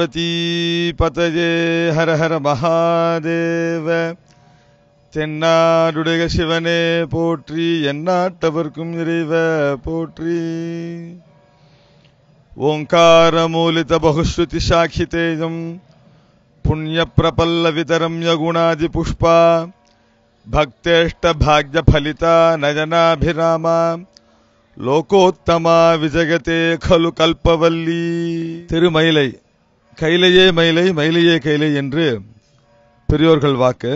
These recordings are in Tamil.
நம பார்வதி பதஜே ஹர ஹர மகாதேவ தென்னாடுடைய சிவனே போற்றி எந்நாட்டவர்க்கும் இறைவ போற்றி. ஓங்காரமூலித பகுஸ்ருதி சாக்கிதேயம் புண்ணிய பிரபல்ல விதரம்ய குணாதி புஷ்பா பக்தேஷ்ட பாக்ய ஃபலிதா கைலையே மயிலை மயிலையே கைலை என்று பெரியோர்கள் வாக்கு.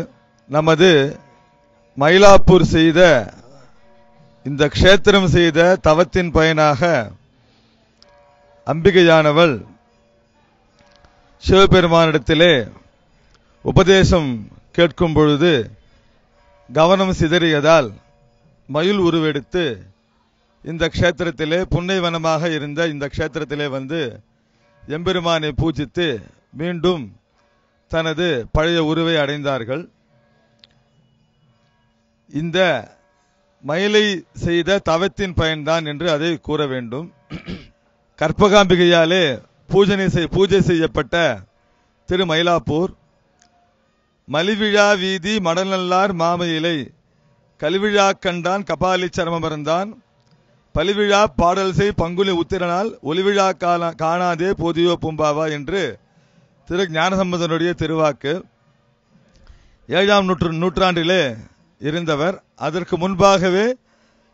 நமது மயிலாப்பூர் செய்த இந்த க்ஷேத்திரம் செய்த தவத்தின் பயனாக அம்பிகையானவள் சிவபெருமானிடத்திலே உபதேசம் கேட்கும் பொழுது கவனம் சிதறியதால் மயில் உருவெடுத்து இந்த க்ஷேத்திரத்திலே புன்னைவனமாக இருந்த இந்த க்ஷேத்திரத்திலே வந்து எம்பெருமானை பூஜித்து மீண்டும் தனது பழைய உருவை அடைந்தார்கள். இந்த மயிலை செய்த தவத்தின் பயன்தான் என்று அதை கூற வேண்டும். கற்பகாம்பிகையாலே பூஜனை செய் பூஜை செய்யப்பட்ட திரு மயிலாப்பூர் மலிவிழா வீதி மடநல்லார் மாமயிலை கல்விழா கண்டான் கபாலி சரமமர்ந்தான் பலிவிழா பாடல் செய் பங்குனி உத்திரனால் ஒலிவிழா காணா காணாதே போதியோ பூம்பாவா என்று திரு ஞானசம்பந்தனுடைய திருவாக்கு ஏழாம் நூற்று நூற்றாண்டிலே இருந்தவர். அதற்கு முன்பாகவே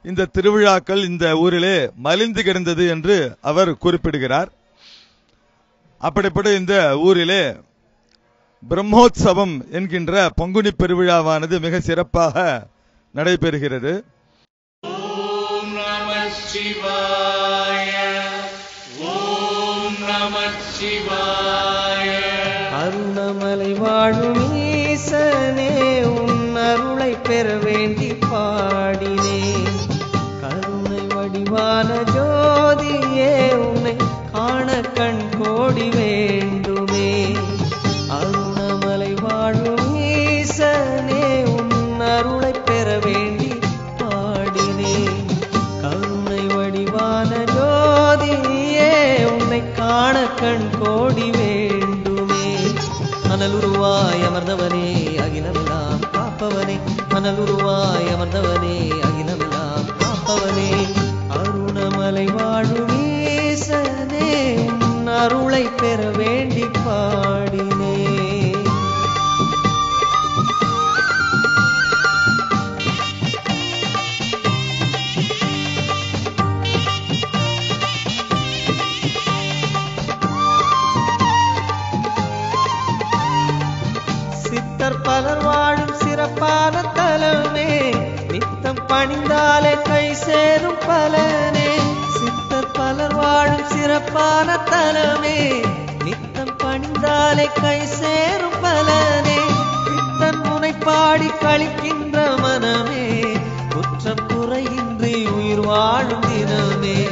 இந்த திருவிழாக்கள் இந்த ஊரிலே மலிந்து கிடந்தது என்று அவர் குறிப்பிடுகிறார். அப்படிப்பட்ட இந்த ஊரிலே பிரம்மோத்சவம் என்கின்ற பங்குனி பெருவிழாவானது மிக சிறப்பாக நடைபெறுகிறது. நமச்சிவாய ஓம் நமச்சிவாய அருணமலை வாழும் ஈசனே உன் அருளை பெற வேண்டி பாடினேன் கருணை வடிவான ஜோதியே உன்னை காண கண் கோடிவேன் காண கண் கோடி வேண்டுமே. மணலுருவாய் அமர்ந்தவனே அகிலமெல்லாம் காப்பவனே. மணலுருவாய் அமர்ந்தவனே அகிலமெல்லாம் காப்பவனே. அருணமலை வாழும் ஈசனே உன் அருளை பெற வேண்டி பாடினே. சித்தம் பணிந்தாலே கை சேரும் பலனே. சித்தர் பலர் வாழும் சிறப்பான தலமே. நித்தம் பணிந்தாலே கை சேரும் பலனே. பித்தன் முனைப்பாடி கழிக்கின்ற மனமே. குற்றம் குறையின்றி உயிர் வாழும் தினமே.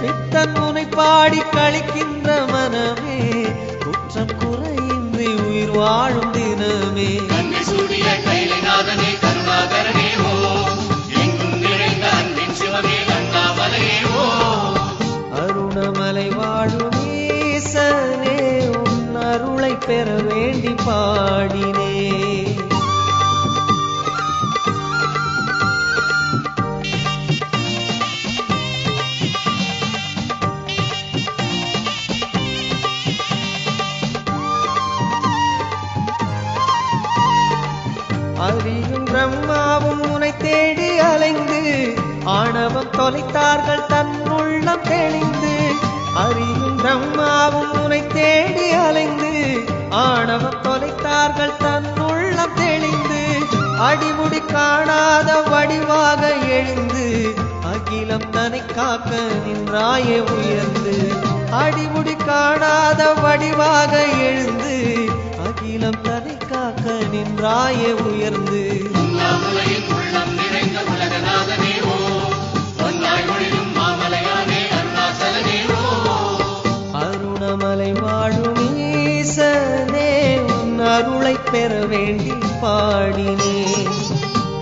பித்தன் முனைப்பாடி கழிக்கின்ற மனமே. குற்றம் குறையின்றி உயிர் வாழும் தினமே. பாடினே. அறியும் பிரம்மாவும் உனை தேடி அலைந்து ஆணவம் தொலைத்தார்கள் தன் உள்ளம் தெளிந்து. அறியும் பிரம்மாவும் உனை தேடி அலைந்து ஆணவம் தொலைத்தார்கள் தன் உள்ளம் தெளிந்து அடிமுடி காணாத வடிவாக எழுந்து அகிலம் தனை காக்க நின்றாயே உயர்ந்து அடிமுடி காணாத வடிவாக எழுந்து அகிலம் தனை காக்க நின்றாயே உயர்ந்து. உள்ளம் அருளை பெற வேண்டி பாடினேன்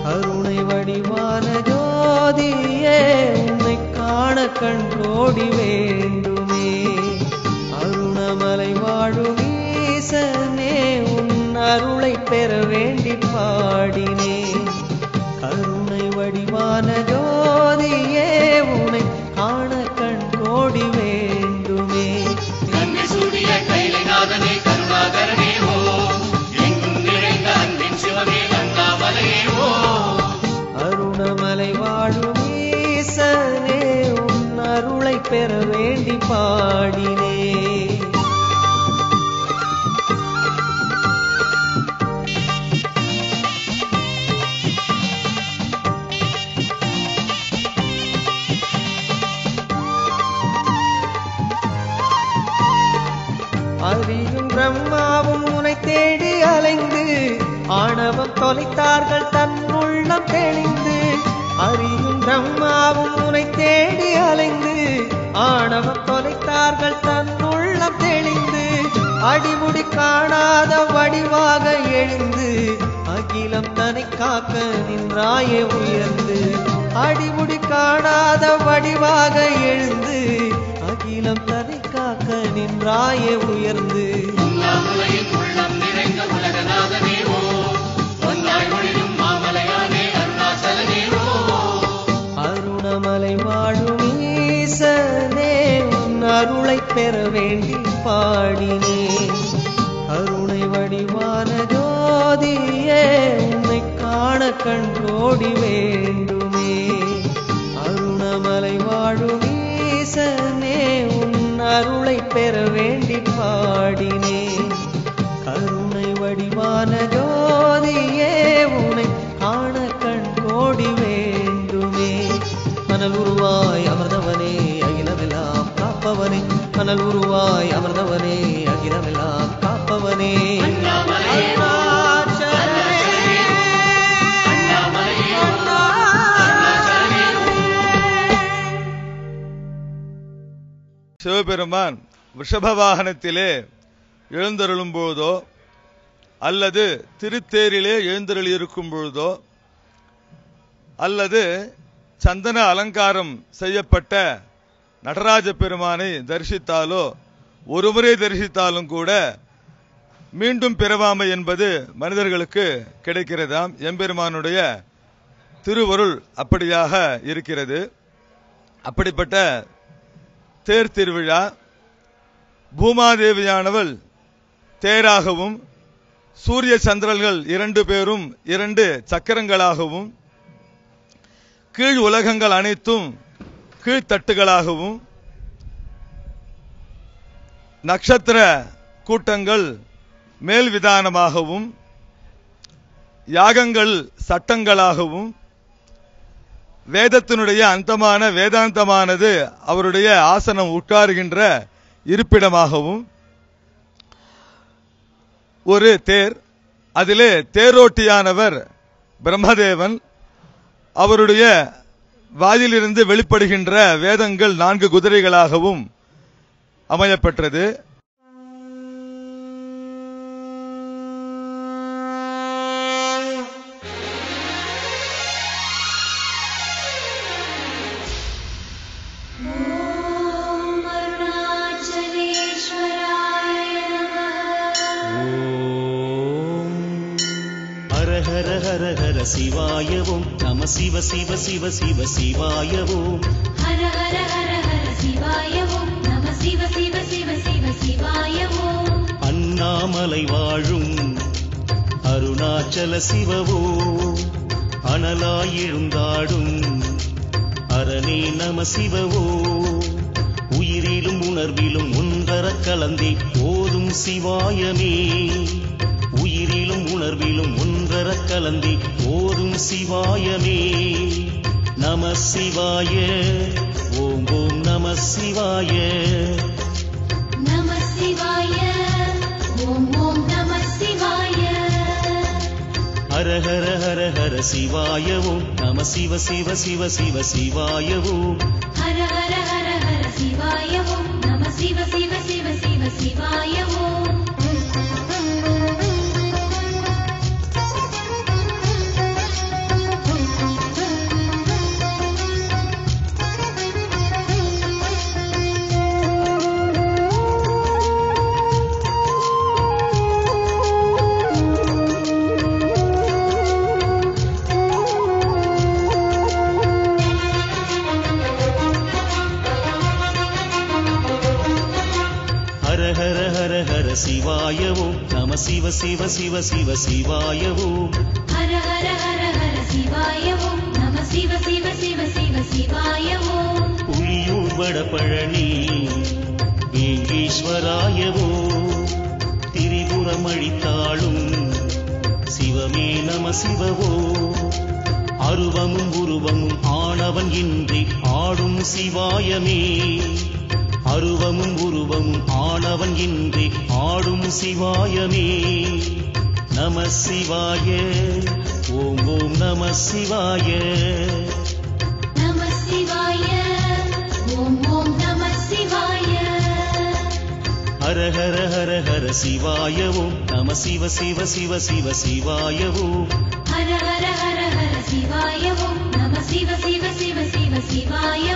கருணை வடிவான ஜோதியே உன்னை காண கண்கோடி வேண்டுமே. அருணமலை வாழும் ஈசனே உன் அருளை பெற வேண்டி பாடினேன் கருணை வடிவான ஜோதியே உன்னை பெற வேண்டி பாடினே. அறியும் பிரம்மாவும் உனை தேடி அலைந்து ஆணவம் தொலைத்தார்கள் தன் உள்ளம் தெளிந்து அறியும் ஆணவம் தொலைத்தார்கள் தன் உள்ளம் தெளிந்து அடிமுடி காணாத வடிவாக எழுந்து அகிலம் தனை காக்க நின்றாயே உயர்ந்து அடிமுடி காணாத வடிவாக எழுந்து அகிலம் தனை காக்க நின்றாயே உயர்ந்து. உள்ளம் நிறைந்த உலகநாதனே ஓ ஒன்றாய் ஒளிரும் மாமலையானே அருணாசலனே அருளை பெற வேண்டி பாடினேன் கருணை வடிவான ஜோதியே உன்னை காண கண் கோடி வேண்டுமே. அருணமலை வாழும் ஈசனே உன் அருளை பெற வேண்டி பாடினேன் கருணை வடிவான ஜோதியே உன்னை காண கண் கோடி வேண்டுமே. மணல் உருவாய் காப்பவனே உருவாய் அமர்ந்தவனே அகிலமெல்லாம் காப்பவனே. சிவபெருமான் விஷப வாகனத்திலே எழுந்தருளும் பொழுதோ அல்லது திருத்தேரிலே எழுந்தருளி இருக்கும் பொழுதோ அல்லது சந்தன அலங்காரம் செய்யப்பட்ட நடராஜ பெருமானை தரிசித்தாலோ ஒருமுறை தரிசித்தாலும் கூட மீண்டும் பிறவாமை என்பது மனிதர்களுக்கு கிடைக்கிறதாம். எம்பெருமானுடைய திருவருள் அப்படியாக இருக்கிறது. அப்படிப்பட்ட தேர் திருவிழா பூமாதேவியானவள் தேராகவும் சூரிய சந்திரர்கள் இரண்டு பேரும் இரண்டு சக்கரங்களாகவும் கீழ் உலகங்கள் அனைத்தும் கீழ்த்தட்டுகளாகவும் நட்சத்திர கூட்டங்கள் மேல்விதானமாகவும் யாகங்கள் சட்டங்களாகவும் வேதத்தினுடைய அந்தமான வேதாந்தமானது அவருடைய ஆசனம் உட்காருகின்ற இருப்பிடமாகவும் ஒரு தேர் அதிலே தேரோட்டியானவர் பிரம்மதேவன் அவருடைய வாயிலிருந்து வெளிப்படுகின்ற வேதங்கள் நான்கு குதிரைகளாகவும் அமையப்பெற்றது. சிவ சிவ சிவ சிவ சிவாயவோம். ஹர ஹர ஹர ஹர சிவாயவோம். நம சிவ சிவ சிவ சிவ சிவாயவோம். அண்ணாமலை வாழும் அருணாச்சல சிவவோ அனலாயிழுந்தாடும் அரணே நம சிவவோ உயிரிலும் உணர்விலும் ஒன்றர கலந்தே போதும் சிவாயமே. உயிரிலும் உணர்விலும் ஒன்றர கலந்தே போதும் சிவாயமே. நம சிவாய. ஓம் ஓம் நம சிவாய. நம சிவாய. ஓம் ஓம் நம சிவாய. ஹர ஹர ஹர ஹர சிவாயவும். நம சிவ சிவ சிவ சிவ சிவாயவும். ஹர ஹர ஹர ஹர சிவாயவும். நம சிவ சிவ சிவ சிவ சிவ சிவ சிவாய ஓம் ஹர ஹர ஹர ஹர சிவாய ஓம் நம சிவ சிவ சிவ சிவ சிவாய ஓம் புலியூர் வடபழனி ஈஸ்வராய ஓம் திரிபுரம் அழித்தாளும் சிவமே நம சிவவோ அருவமும் உருவமும் ஆனவன் இன்றி ஆடும் சிவாயமே. அருவமும் உருவமும் ஆனவன் இன்றி ஆடும் சிவாயமே. நம சிவாய. ஓம் ஓம் நம சிவாய. நம சிவாய. ஓம் ஓம் நம சிவாய. ஹர ஹர ஹர ஹர சிவாய ஓம் நம சிவ சிவ சிவ சிவ சிவாய ஓம் ஹர ஹர ஹர ஹர சிவாய ஓம் நம சிவ சிவ சிவ சிவ சிவாய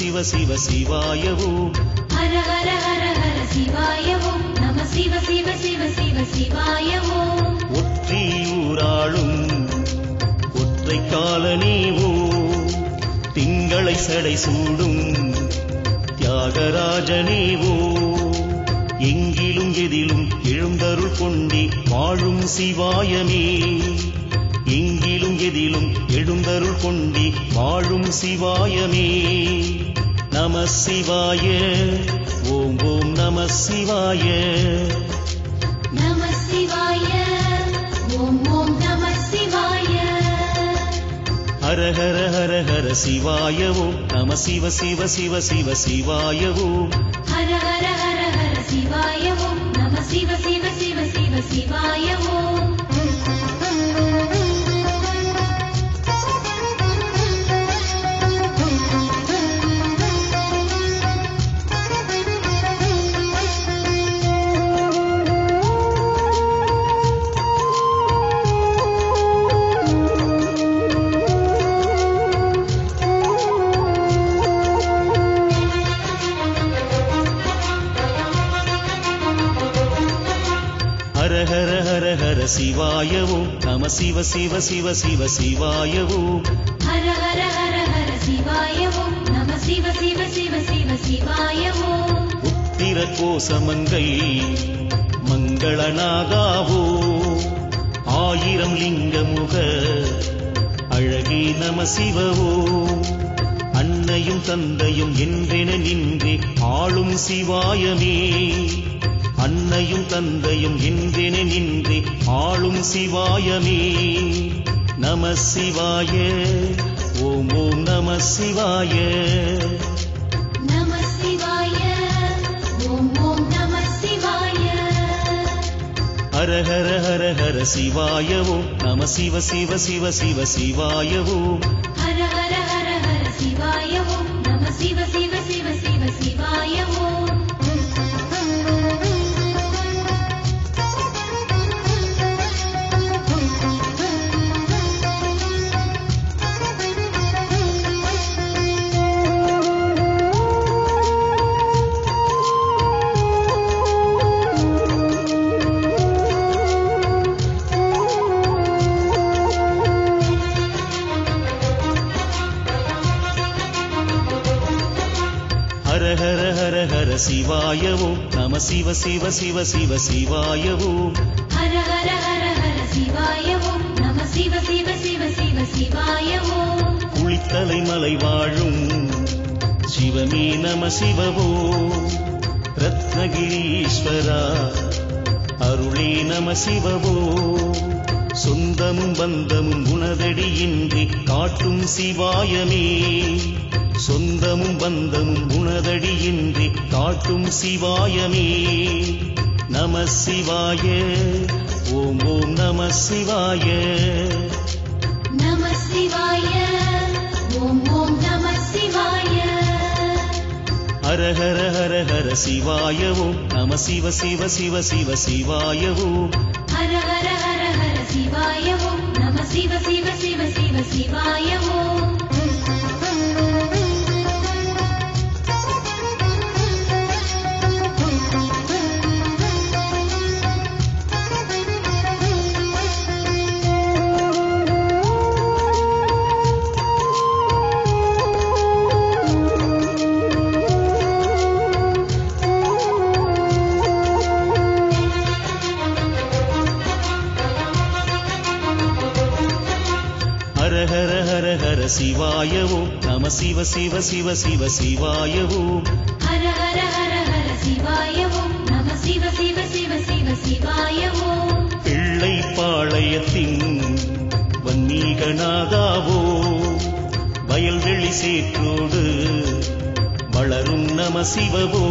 சிவ சிவ சிவ சிவ சிவாய ஓம் ஹர ஹர ஹர ஹர சிவாய ஓம் நம சிவ சிவ சிவ சிவ சிவாய ஓம் ஒற்றியூராளும் ஒற்றை காலனீவோ. திங்களை சடை சூடும் தியாகராஜனேவோ. எங்கிலும் எதிலும் எழுந்தருள் கொண்டி வாழும் சிவாயமே. எங்கிலும் எதிலும் எழுந்தருள் கொண்டி வாழும் சிவாயமே. நம சிவாய. ஓம் ஓம் நம சிவாய. நம சிவாய. ஓம் ஓம் நம சிவாய. ஹர ஹர ஹர ஹர சிவாய ஓம். நம சிவ சிவ சிவ சிவ சிவாய ஓம். சிவ சிவ சிவ சிவ சிவாய ஓம் ஹர ஹர ஹர ஹர சிவாய ஓம் நம சிவ சிவ சிவ சிவ சிவாய ஓம் உத்திர கோசமங்கை மங்களநாகாவோ ஆயிரம் லிங்கமுக அழகே நம சிவவோ. அன்னையும் தந்தையும் என்றென நின்றே ஆளும் சிவாயமே. அன்னையும் தந்தையும் என்றென நின்றே ஆளும் சிவாயமே. நம சிவாய. ஓம் ஓம் நம சிவாய. ஹர ஹர ஹர ஹர சிவாய ஓம் நம சிவ சிவ சிவ சிவ சிவாய சிவ சிவ சிவ சிவ சிவாய ஓம் ஹர ஹர ஹர ஹர சிவாய ஓம் நம சிவ சிவ சிவ சிவ சிவாய ஓம் குளித்தலை மலை வாழும். சிவமே நம சிவவோ ரத்னகிரீஸ்வரா அருளே நம சிவவோ சொந்தமும் பந்தமும் உனதடியின்றி காட்டும் சிவாயமே. சொந்தமும் பந்தமும் உனதடியின்றி காட்டும் சிவாயமே. நம சிவாய ஓம் ஓம் நம சிவாய. நம சிவாய ஓம் ஓம் நம சிவாய. ஹர ஹர ஹர ஹர சிவாய ஓம் நம சிவ சிவ சிவ சிவ சிவாய ஓம் ஹர ஹர ஹர ஹர சிவாய ஓம் நம சிவ சிவ சிவ சிவ சிவாய சிவாய ஓம் நம சிவ சிவ சிவ சிவ சிவாய ஓம் ஹர ஹர ஹர ஹர சிவாய ஓம் நம சிவ சிவ சிவ சிவ சிவாய ஓம் பிள்ளை பாளையத்தின் வன்னீகநாதாவோ வயல்வெளி சேற்றோடு வளரும் நம சிவவோ.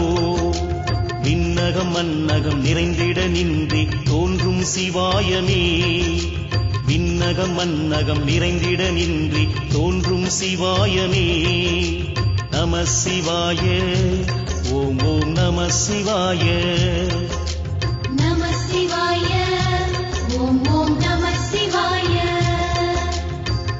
விண்ணகம் மன்னகம் நிறைந்திட நின்றி தோன்றும் சிவாயமே. விண்ணகம் மன்னகம் நிறைந்திட நின்றி தோன்றும் சிவாயமே. நம சிவாய ஓம் ஓம் நம சிவாய. நம சிவாய ஓம் ஓம் நம சிவாய.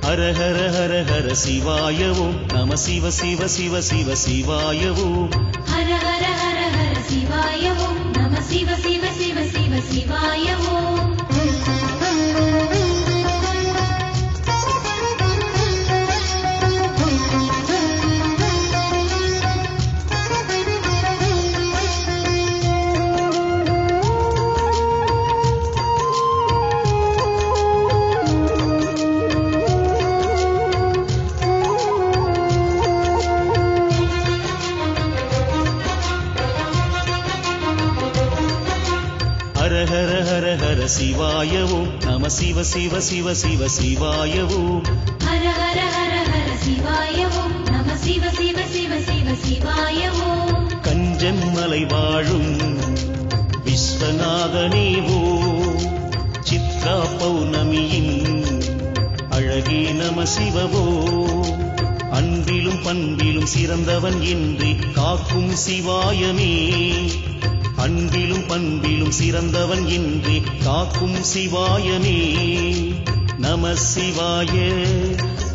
ஹர ஹர ஹர ஹர சிவாய ஓம் நம சிவ சிவ சிவ சிவ சிவாய ஓம் ஹர ஹர ஹர ஹர சிவாய ஓம் நம சிவ சிவ சிவ சிவ சிவாய சிவாய ஓம் நம சிவ சிவ சிவ சிவ சிவாய ஓம் ஹர ஹர ஹர ஹர சிவாய ஓம் நம சிவ சிவ சிவ சிவ சிவாய ஓம் கஞ்சன் மலை வாழும். விஸ்வநாதனேவோ சித்ரா பௌர்ணமியின் அழகே நம சிவவோ. அன்பிலும் பண்பிலும் சிறந்தவன் என்று காக்கும் சிவாயமே. அன்பிலும் பண்பிலும் சிறந்தவன் என்று காக்கும் சிவாயமே நம சிவாய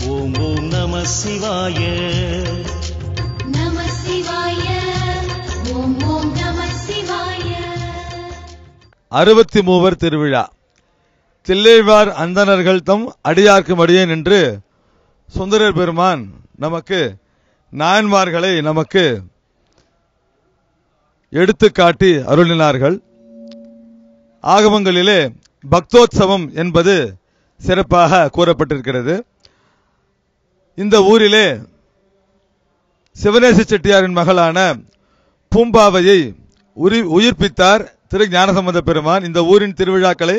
ஓம் ஓம் நம சிவாய. நம சிவாய ஓம் ஓம் நம சிவாய. அறுபத்தி மூவர் திருவிழா. தில்லைவார் அந்தணர்கள் தம் அடியார்க்கும் அடியேன் என்று சுந்தரர் பெருமான் நமக்கு நாயன்மார்களை நமக்கு எடுத்துக்காட்டி அருளினார்கள். ஆகமங்களிலே பக்தோத்சவம் என்பது சிறப்பாக கூறப்பட்டிருக்கிறது. இந்த ஊரிலே சிவநேச செட்டியாரின் மகளான பூம்பாவையை உரி உயிர்ப்பித்தார் திரு ஞானசம்பந்த பெருமான். இந்த ஊரின் திருவிழாக்களை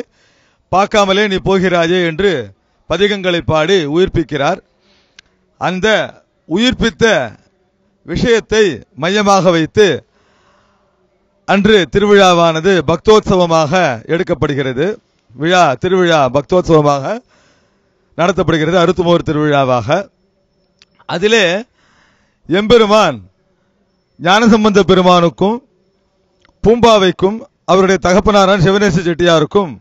பார்க்காமலே நீ போகிறாயே என்று பதிகங்களை பாடி உயிர்ப்பிக்கிறார். அந்த உயிர்ப்பித்த விஷயத்தை மையமாக வைத்து அன்று திருவிழாவானது பக்தோத்சவமாக எடுக்கப்படுகிறது. விழா திருவிழா பக்தோத்சவமாக நடத்தப்படுகிறது. அறுத்துமோர் திருவிழாவாக. அதிலே எம்பெருமான் ஞானசம்பந்த பெருமானுக்கும் பூம்பாவைக்கும் அவருடைய தகப்பனாரான சிவநேச செட்டியாருக்கும்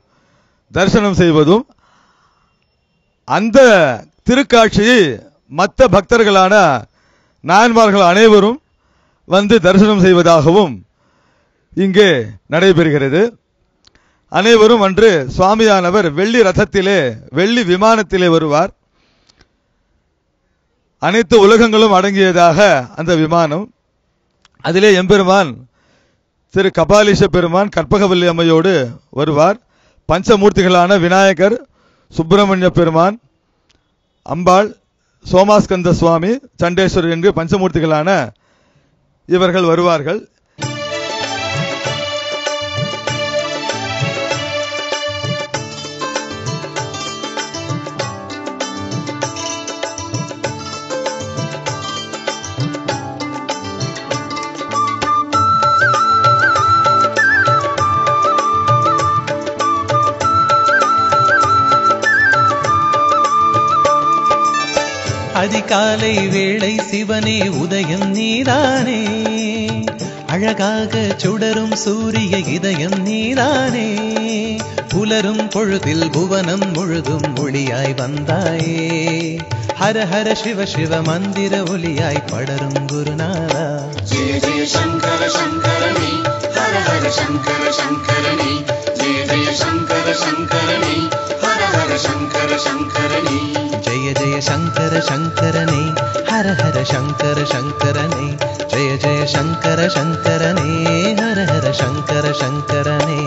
தரிசனம் செய்வதும் அந்த திருக்காட்சியை மற்ற பக்தர்களான நாயன்மார்கள் அனைவரும் வந்து தரிசனம் செய்வதாகவும் இங்கே நடைபெறுகிறது. அனைவரும் அன்று சுவாமியானவர் வெள்ளி ரதத்திலே வெள்ளி விமானத்திலே வருவார். அனைத்து உலகங்களும் அடங்கியதாக அந்த விமானம். அதிலே எம்பெருமான் திரு கபாலீச பெருமான் கற்பகவல்லி அம்மையோடு வருவார். பஞ்சமூர்த்திகளான விநாயகர் சுப்பிரமணிய பெருமான் அம்பாள் சோமாஸ்கந்த சுவாமி சண்டேஸ்வரர் என்று பஞ்சமூர்த்திகளான இவர்கள் வருவார்கள். அதிகாலை வேளை சிவனே உதயம் நீதானே அழகாக சுடரும் சூரிய இதயம் நீதானே புலரும் பொழுதில் புவனம் முழுதும் ஒளியாய் வந்தாயே. ஹர ஹர சிவ சிவ மந்திர ஒளியாய் படரும் குருநாதா. ஜெய ஜெய சங்கர சங்கரணி ஹர ஹர சங்கர சங்கரணி ஜெய ஜெய சங்கர சங்கரணி हर शङ्कर शङ्करणे जय जय शङ्कर शङ्करणे हर हर शङ्कर शङ्करणे जय जय शङ्कर शङ्करणे हर हर शङ्कर शङ्करणे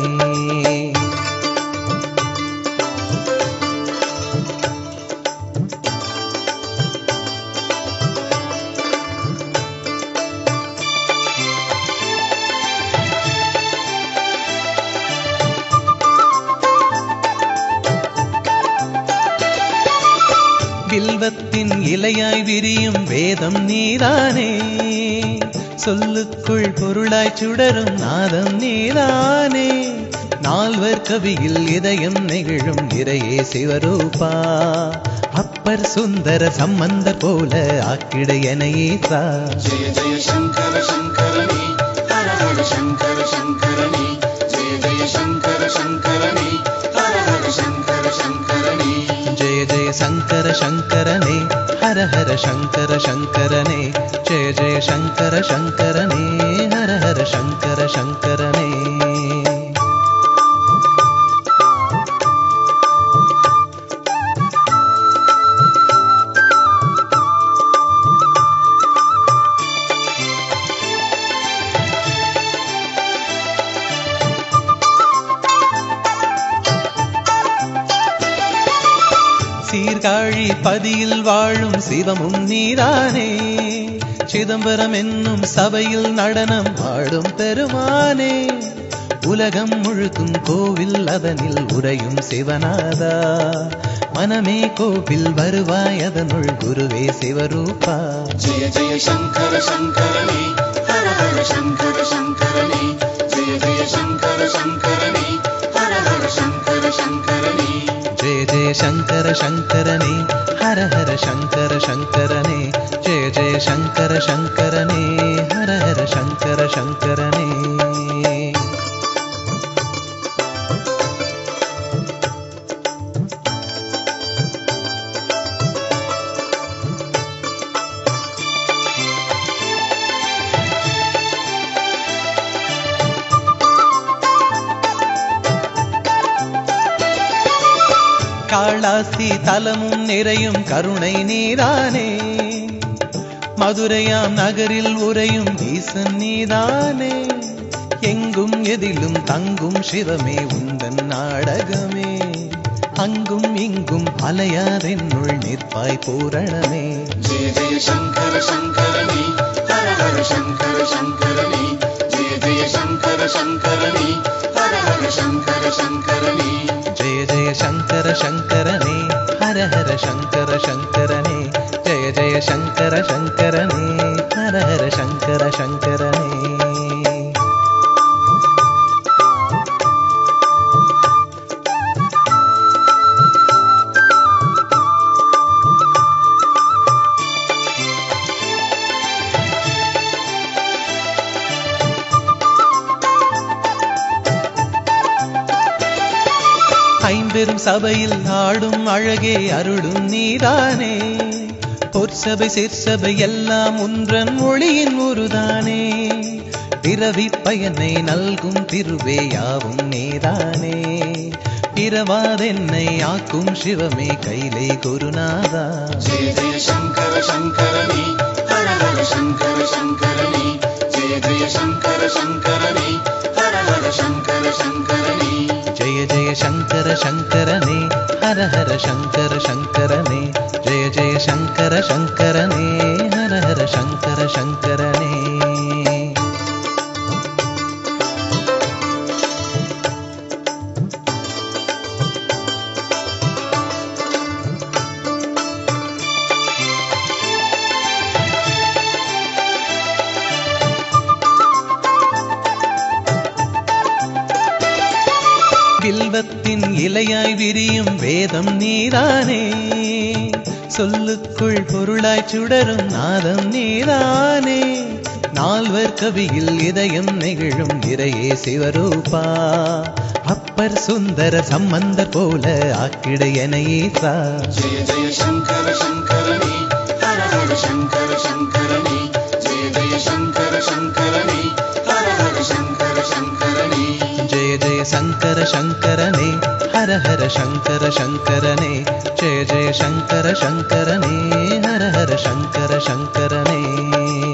வேதம் நீதானே. சொல்லுக்குள் பொருளாய் சுடரும் நாதம் நீதானே. நால்வர் கவியில் இதயம் நெகிழும் இறையே சிவரூபா. அப்பர் சுந்தர சம்பந்தர் போல ஆக்கிட எனையே சா ஜெய ஜெய சங்கர சங்கரணி ஹர ஹர சங்கர சங்கரணி ஜெய ஜெய சங்கர சங்கரணி ஹர ஹர சங்கர சங்கரணி ஜெய ஜெய சங்கர சங்கரனே. हर हर शङ्कर शङ्करने जय जय शङ्कर शङ्करने हर हर शङ्कर शङ्करने காழி பதியில் வாழும் சிவமும் நீதானே. சிதம்பரம் என்னும் சபையில் நடனம் ஆடும் பெருமானே. உலகம் முழுக்கும் கோவில் அதனில் உரையும் சிவநாதா. மனமே கோவில் வருவாய் அதனுள் குருவே சிவரூபா. ஜெய ஜெய சங்கர சங்கரணி ஹர ஹர சங்கர சங்கரணி ஜெய ஜெய சங்கர சங்கரணி जय जय शङ्कर शङ्करने हर हर शङ्कर शङ्करने जय जय शङ्कर शङ्करने हर हर शङ्कर शङ्करने ஹர தலமும் நிறையும் கருணை நீதானே மதுரையாம் நகரில் உறையும் ஈசன் நீதானே. எங்கும் எதிலும் தங்கும் சிவமே உந்தன் நாடகமே. அங்கும் இங்கும் அலையாதென்னுள் நிற்பாய் பூரணமே. ஜெய ஜெய சங்கர சங்கரணி ஹர ஹர சங்கர சங்கரணி. ஜெய ஜெய சங்கர சங்கரணி ஹர ஹர சங்கர சங்கரணி. शङ्कर शङ्करने हर हर शङ्कर शङ्करने जय जय शङ्कर शङ्करने हर हर शङ्कर शङ्करने। சபையில் ஆடும் அழகே அருளும் நீதானே. பொற்சபை சிற்சபை எல்லாம் உன்றன் மொழியின் ஒருதானே பிறவி பயனை நல்கும் திருவே யாவும் நீதானே. பிறவாதென்னை ஆக்கும் சிவமே கைலை குருநாதா. ஜெய ஜெய சங்கர சங்கரணி ஹர ஹர சங்கர சங்கரணி ஜெய ஜெய சங்கர சங்கரணி ஹர ஹர சங்கர சங்கரணி शङ्कर शङ्करने हर हर शङ्कर शङ्करने जय जय शङ्कर शङ्करने हर हर शङ्कर शङ्करने। விரியும் வேதம் நீதானே. சொல்லுக்குள் பொருளாய் சுடரும் நாதம் நீதானே. நால்வர் கவியில் இதயம் நெகிழும் நிறையே சிவரூபா. அப்பர் சுந்தர சம்பந்தர் போல ஆக்கிடையனையே சா ஜெய ஜெய சங்கர சங்கரணி ஹர ஹர சங்கர சங்கரணி ஜெய ஜெய சங்கர சங்கரணி शङ्कर शङ्कर जय जय शङ्कर शङ्कर हर हर शङ्कर शङ्कर जय जय शङ्कर शङ्कर हर हर शङ्कर शङ्करणे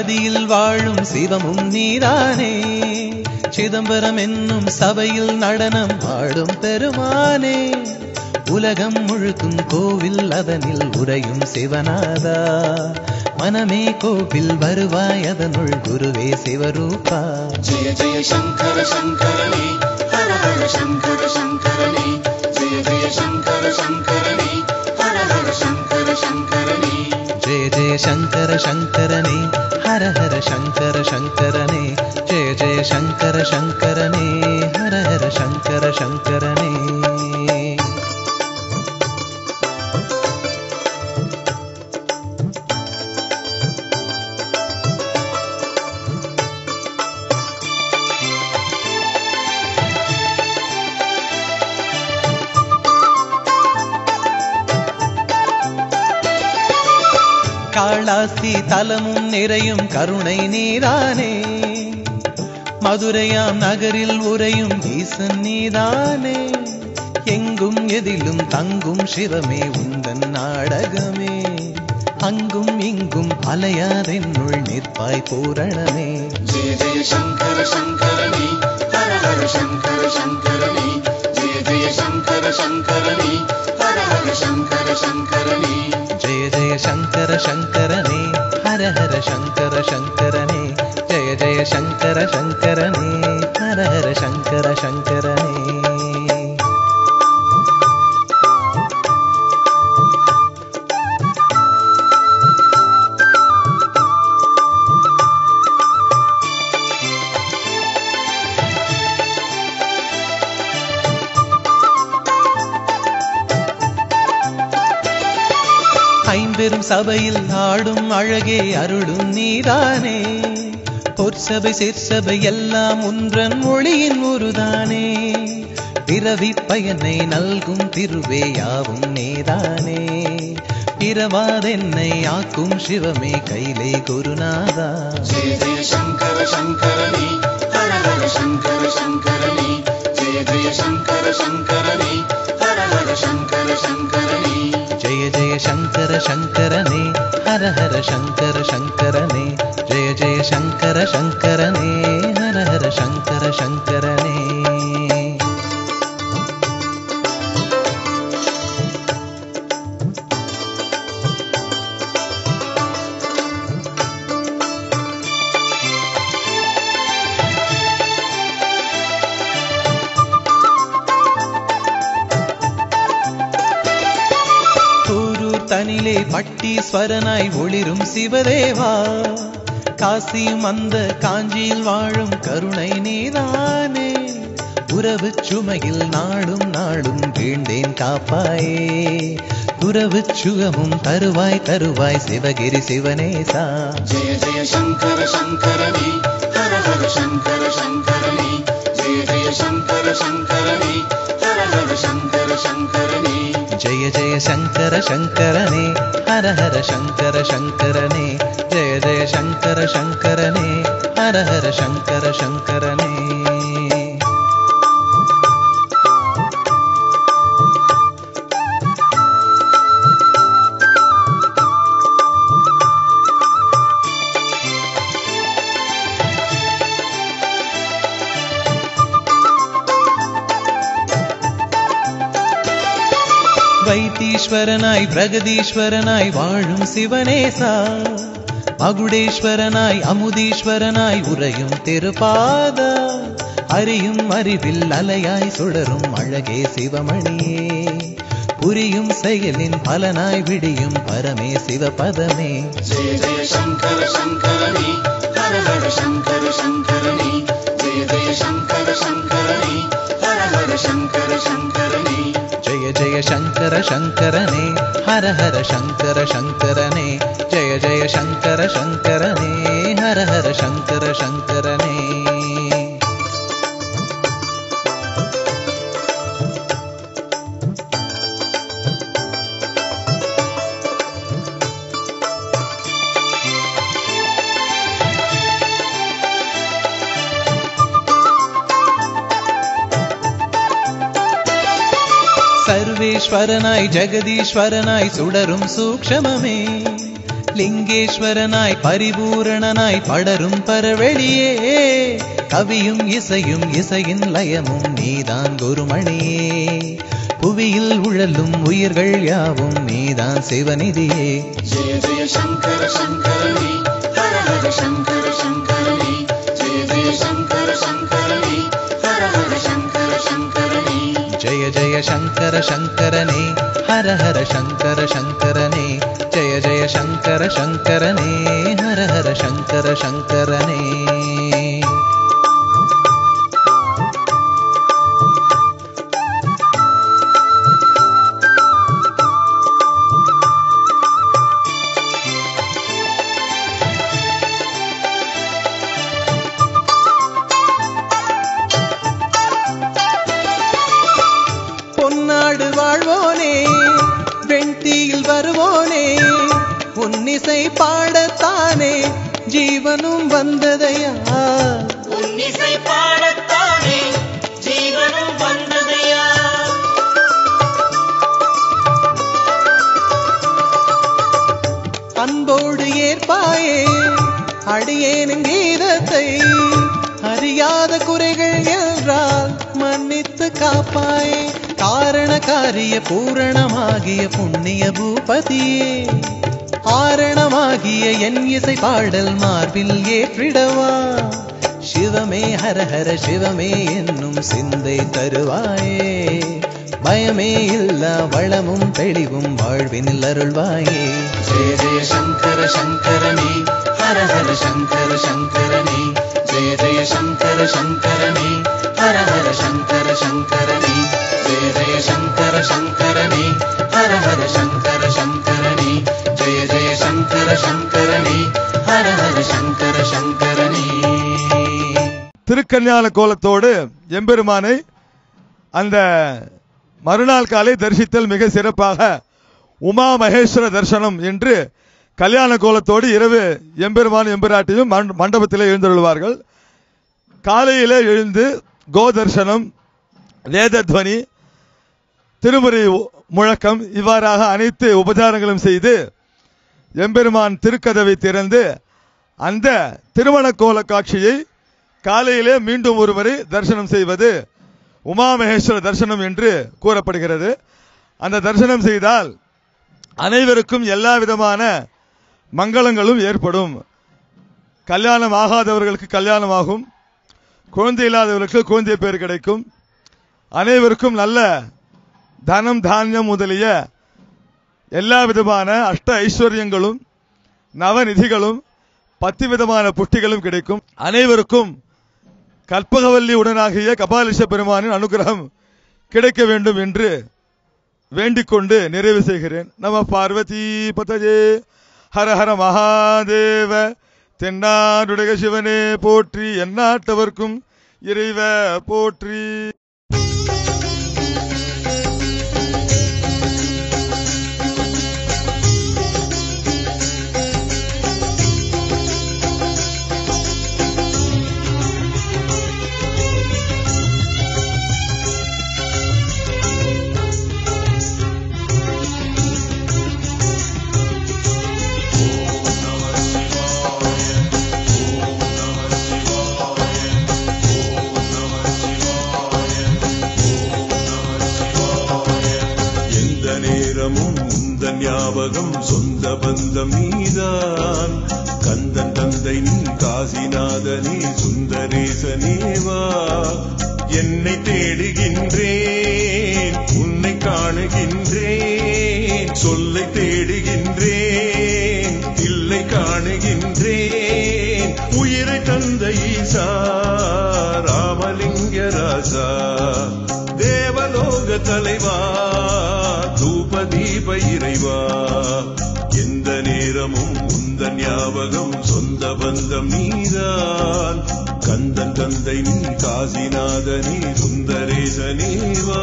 பதியில் வாழும் சிவமும் நீதானே. சிதம்பரம் என்னும் சபையில் நடனம் ஆடும் பெருமானே. உலகம் முழுக்கும் கோவில் அதனில் உரையும் சிவநாதா. மனமே கோவில் வருவாய் அதனுள் குருவே சிவரூபா. ஜெய ஜெய சங்கர சங்கரனே ஹர ஹர சங்கர சங்கரனே. ஜெய ஜெய சங்கர சங்கரனே ஹர ஹர சங்கர சங்கரனே. जय जय शङ्कर शङ्कर हर हर शङ्कर शङ्कर जय जय शङ्कर शङ्कर हर हर शङ्कर शङ्कर கருணாஸ்தி தலமும் நிறையும் கருணை நீதானே மதுரையாம் நகரில் உரையும் ஈசன் நீதானே. எங்கும் எதிலும் தங்கும் சிவமே உந்தன் நாடகமே. அங்கும் இங்கும் அலையாதென்னுள் நிற்பாய் பூரணமே. ஜெய ஜெய சங்கர சங்கரணி ஹர ஹர சங்கர சங்கரணி ஜெய ஜெய சங்கர சங்கரணி ಶಂಕರ ಶಂಕರನೇ ಜಯ ಜಯ ಶಂಕರ ಶಂಕರನೇ ಹರ ಹರ ಶಂಕರ ಶಂಕರನೇ ಜಯ ಜಯ ಶಂಕರ ಶಂಕರನೇ ಹರ ಹರ ಶಂಕರ ಶಂಕರನೇ மாபெரும் சபையில் ஆடும் அழகே அருளும் நீதானே. பொற்சபை சிற்சபை எல்லாம் ஒன்றன் மொழியின் ஒருதானே பிறவி பயனை நல்கும் திருவே யாவும் நீதானே. பிறவாதென்னை ஆக்கும் சிவமே கைலை குருநாதா. சங்கர சங்கரனே சங்கர சங்கரனே. சங்கர சங்கரனே शङ्करनि हर हर शङ्कर शङ्करने जय जय शङ्कर शङ्करने हर हर शङ्कर शङ्करने காசியிலே பட்டீஸ்வரனாய் ஒளிரும் சிவதேவா. காசி அந்த காஞ்சியில் வாழும் கருணை நீதானே. உறவு சுமையில் நாளும் நாளும் வீழ்ந்தேன் காப்பாயே. துறவு சுகமும் தருவாய் தருவாய் சிவகிரி சிவனேசா. ஜெய ஜெய சங்கர சங்கரணி ஹர ஹர சங்கர சங்கரணி ஜெய ஜெய சங்கர சங்கரணி ஹர ஹர சங்கர சங்கரணி जय जय शङ्कर शङ्करने हर हर शङ्कर शङ्करने जय जय शङ्कर शङ्करने हर हर शङ्कर शङ्करने மகுடேஸ்வரனாய் பிரகதீஸ்வரனாய் வாழும் சிவனேசா மகுடேஸ்வரனாய் அமுதீஸ்வரனாய் உறையும் திருப்பாதா. அறியும் அறிவில் அலையாய் சுடரும் அழகே சிவமணியே புரியும் செயலின் பலனாய் விடியும் பரமே சிவபதமே. ஜெய ஜெய சங்கர சங்கரணி ஹர ஹர சங்கர சங்கரணி. ஜெய ஜெய சங்கர சங்கரணி ஹர ஹர சங்கர சங்கரணி. ஜெய ஜெய சங்கர சங்கரனே ஹர ஹர சங்கர சங்கரனே ஜெய ஜெய சங்கர சங்கரனே ஹர ஹர சங்கர சங்கரனே லிங்கேஸ்வரனாய் ஜெகதீஸ்வரனாய் சுடரும் சூக்ஷமமே. லிங்கேஸ்வரனாய் பரிபூரணனாய் படரும் பரவெளியே. கவியும் இசையும் இசையின் லயமும் நீதான் குருமணியே புவியில் உழலும் உயிர்கள் யாவும் நீதான் சிவநிதியே. ஜெய ஜெய சங்கர சங்கரனே ஹர ஹர சங்கர சங்கரனே. ஜெய ஜெய சங்கர சங்கரனே ஹர ஹர சங்கர சங்கர जय जय शङ्कर शङ्करने हर हर शङ्कर शङ्करने जय जय शङ्कर शङ्करने हर हर शङ्कर शङ्करने பூரணமாகிய புண்ணிய பூபதியே. ஆரணமாகிய என் இசை பாடல் மார்பில் ஏற்றிடவா. சிவமே ஹர ஹர சிவமே என்னும் சிந்தை தருவாயே. பயமே இல்ல வளமும் தெளிவும் வாழ்வினில் அருள்வாயே. ஜெய ஜெய சங்கர சங்கரனே ஹர ஹர சங்கர சங்கரனே. ஜெய ஜெய சங்கர சங்கரனே ஹர ஹர சங்கர சங்கரனே. ஜெய ஜெய சங்கர சங்கர திருக்கல்யாண கோலத்தோடு எம்பெருமானை அந்த மறுநாள் காலை தரிசித்தல் மிக சிறப்பாக உமா மகேஸ்வர தரிசனம் என்று கல்யாண கோலத்தோடு இரவு எம்பெருமான் எம்பெராட்டியும் மண்டபத்திலே எழுந்தருள்வார்கள். காலையிலே எழுந்து கோ தரிசனம் வேதத்வனி திருமுறை முழக்கம் இவ்வாறாக அனைத்து உபச்சாரங்களும் செய்து எம்பெருமான் திருக்கதவை திறந்து அந்த திருமண கோல காட்சியை காலையிலே மீண்டும் ஒருமுறை தரிசனம் செய்வது உமா மகேஸ்வர தரிசனம் என்று கூறப்படுகிறது. அந்த தரிசனம் செய்தால் அனைவருக்கும் எல்லா விதமான மங்களங்களும் ஏற்படும். கல்யாணம் ஆகாதவர்களுக்கு கல்யாணம் ஆகும் குழந்தை இல்லாதவர்களுக்கு குழந்தை பேர் கிடைக்கும். அனைவருக்கும் நல்ல தனம் தானியம் முதலிய எல்லா விதமான அஷ்ட ஐஸ்வர்யங்களும் நவநிதிகளும் பத்து விதமான புஷ்டிகளும் கிடைக்கும். அனைவருக்கும் கற்பகவல்லி உடனாகிய கபாலிஷ பெருமானின் அனுகிரகம் கிடைக்க வேண்டும் என்று வேண்டிக் கொண்டு நிறைவு செய்கிறேன். நம பார்வதி பதஜே. ஹர ஹர மகாதேவ. தென்னாடுடைய சிவனே போற்றி எந்நாட்டவர்க்கும் இறைவ போற்றி. ஞாபகம் சொந்த பந்தம் நீதான் கந்தன் தந்தை நீ காசிநாதனே சுந்தரேசனேவா. என்னை தேடுகின்றேன் உன்னை காணுகின்றேன் சொல்லை தேடுகின்றேன் இல்லை காணுகின்றேன். உயிரை தந்த ஈசா ராமலிங்க ராசா தேவலோக தலைவா. தூப தீப இறைவா. எந்த நேரமும் உந்த ஞாபகம் சொந்த பந்தம் நீதான் கந்தன் தந்தை நீ காசிநாதனே சுந்தரேசனேவா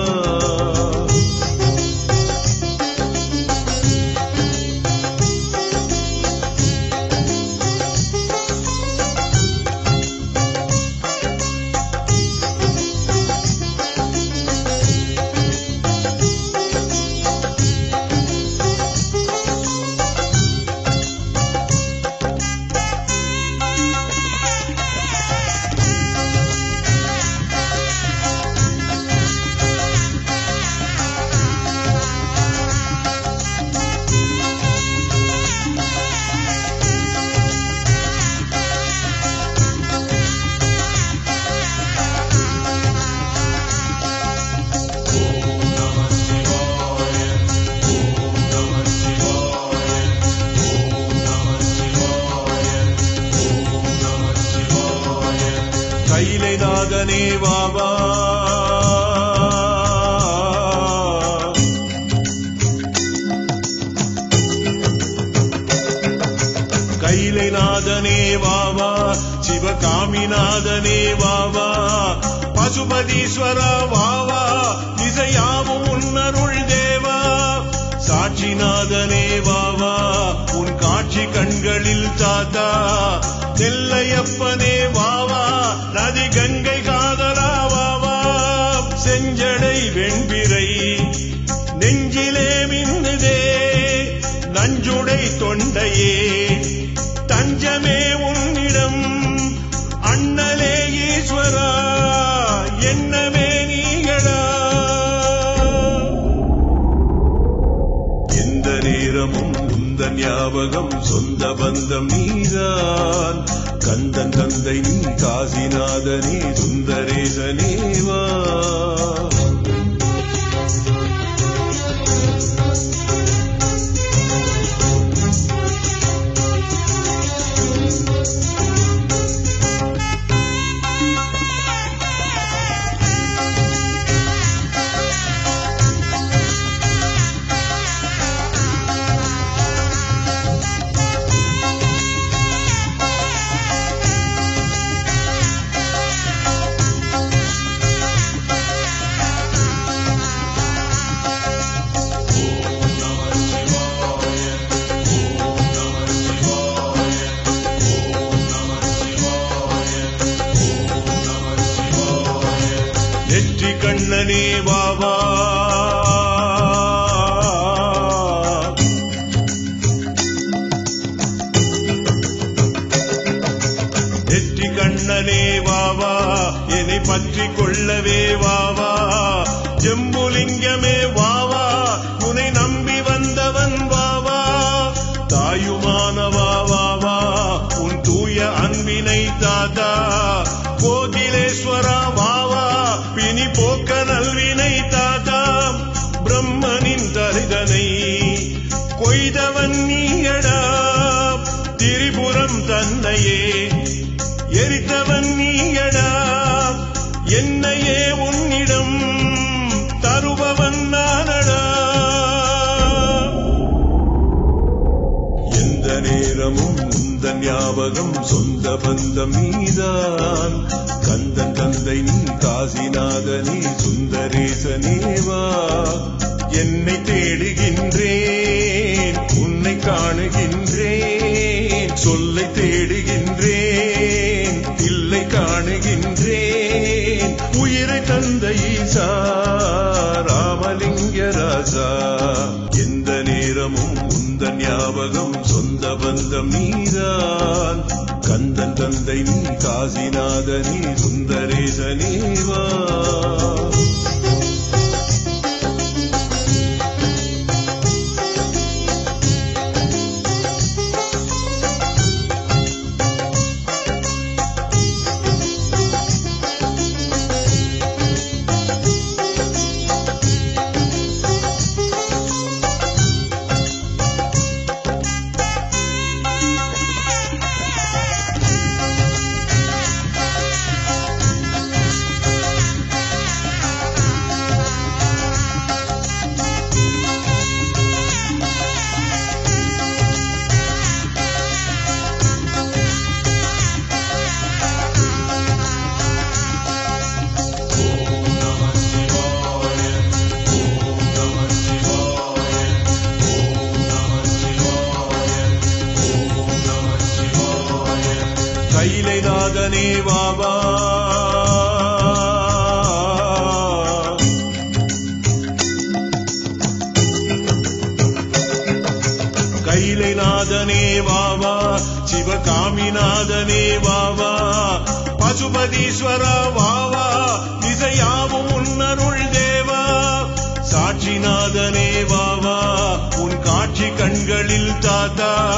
பசுபதீஸ்வர வாவா இசையாவும் உன்னருள் தேவா. சாட்சிநாதனே வாவா உன் காட்சி கண்களில் தாத்தா. தெல்லையப்பனே வாவா நதி கங்கை காதலா வாவா. செஞ்சடை வெண்பிறை நெஞ்சிலே மின்னுதே நஞ்சுடை தொண்டையே. ஞாபகம் சொந்த பந்தம் நீதான். கந்தன் தந்தை நீ காசிநாதனே சுந்தரேசனேவா சுந்தரேசனேவா என்னை தேடுகின்றேன் உன்னை காணுகின்றேன் சொல்லை தேடுகின்றேன் இல்லை காணுகின்றேன். உயிரை தந்த ஈசா ராமலிங்க ராஜா எந்த நேரமும் உந்த ஞாபகம் சொந்த பந்தம் நீதான். கந்தன் தந்தை நீ காசிநாத நீ சுந்தரேசனேவா சிவகாமிநாதனே வாவா. பசுபதீஸ்வர வாவா. இசையாவும் உன்னருள் தேவா. சாட்சிநாதனே வாவா. உன் காட்சி கண்களில் தாத்தா.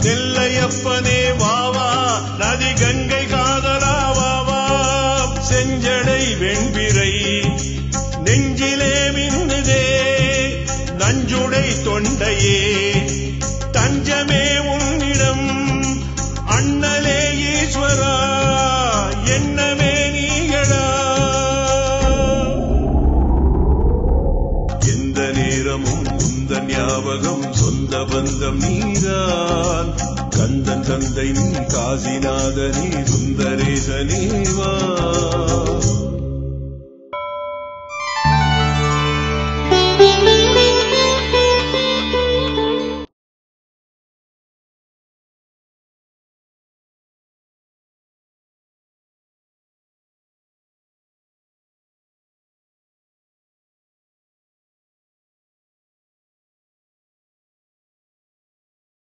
நெல்லையப்பனே வாவா. நதி கங்கை காதலா வாவா. செஞ்சடை வெண்பிறை நெஞ்சிலே மின்னுதே. நஞ்சுடை தொண்டையே. தஞ்சமே பந்தம் நீதான் கந்தன் தந்தை நீ காசிநாதனே சுந்தரேசனேவா